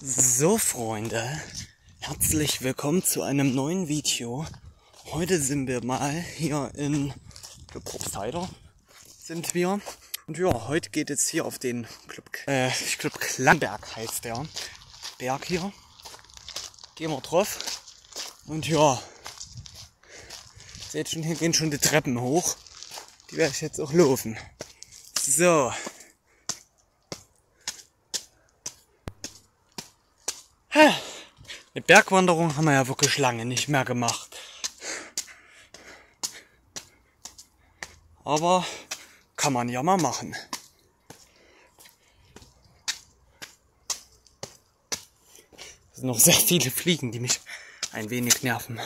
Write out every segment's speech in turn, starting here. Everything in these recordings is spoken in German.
So Freunde, herzlich willkommen zu einem neuen Video. Heute sind wir mal hier in Probstheider sind wir. Und ja, heute geht es hier auf den Club, äh, ich glaube Klangberg heißt der Berg hier. Gehen wir drauf. Und ja, seht schon, hier gehen schon die Treppen hoch. Die werde ich jetzt auch laufen. So, Eine Bergwanderung haben wir ja wirklich lange nicht mehr gemacht. Aber kann man ja mal machen. Es sind noch sehr viele Fliegen, die mich ein wenig nerven.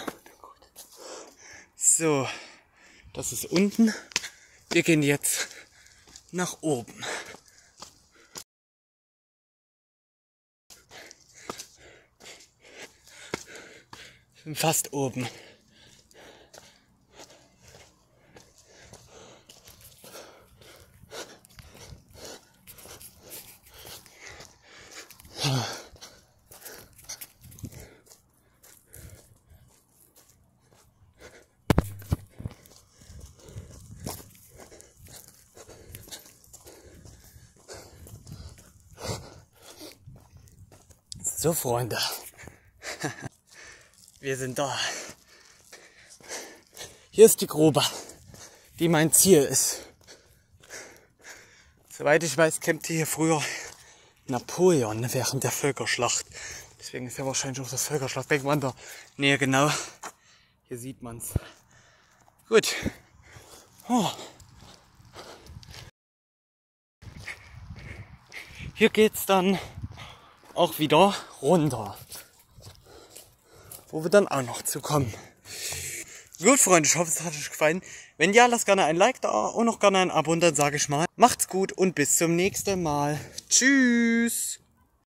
So, das ist unten. Wir gehen jetzt nach oben. Bin fast oben. So, Freunde. Wir sind da. Hier ist die Grube, die mein Ziel ist. Soweit ich weiß, kämpfte hier früher Napoleon während der Völkerschlacht. Deswegen ist ja wahrscheinlich auch das Völkerschlachtdenkmal in der Nähe genau. Hier sieht man's. Gut. Oh. Hier geht's dann auch wieder runter wo wir dann auch noch zu kommen. Gut, Freunde, ich hoffe, es hat euch gefallen. Wenn ja, lasst gerne ein Like da und noch gerne ein Abo und dann sage ich mal, macht's gut und bis zum nächsten Mal. Tschüss.